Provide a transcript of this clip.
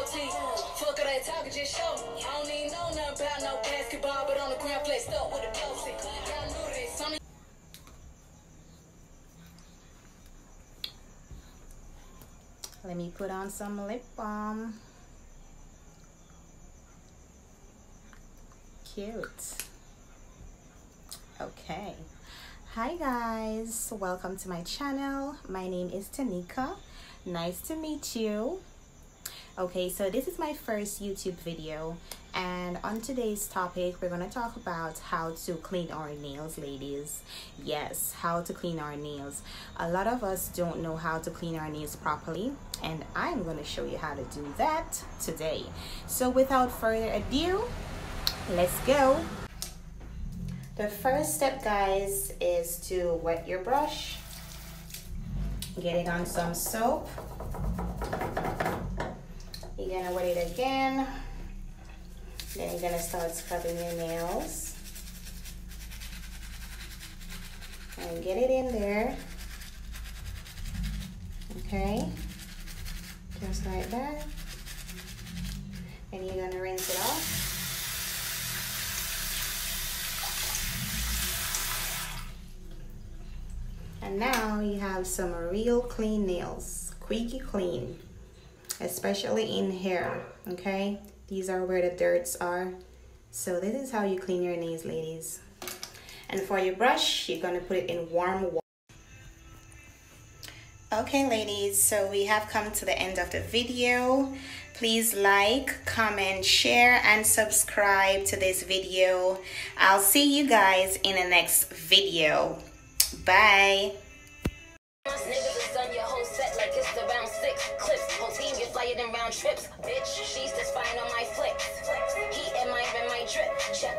OT. Fuck all that talking, just show me. I don't even know nothing about no basketball, but on the ground, play stuff with a dosey. Let me put on some lip balm. Cute. Okay. Hi guys, welcome to my channel. My name is Tanika. Nice to meet you. Okay, so this is my first YouTube video and on today's topic we're going to talk about how to clean our nails ladies. Yes how to clean our nails. A lot of us don't know how to clean our nails properly and i'm going to show you how to do that today. So without further ado let's go. The first step guys is to wet your brush get it on some soap you're gonna wet it again. Then you're gonna start scrubbing your nails. And get it in there. Okay. Just like that. And you're gonna rinse it off. And now you have some real clean nails. Squeaky clean especially in hair okay these are where the dirts are. So this is how you clean your nails, ladies. And for your brush, you're gonna put it in warm water. Okay, ladies, so we have come to the end of the video. Please like, comment, share, and subscribe to this video. I'll see you guys in the next video. Bye. Six clips. Whole team get flyer than round trips. Bitch, she's just fine on my flicks. He and my, my drip. Check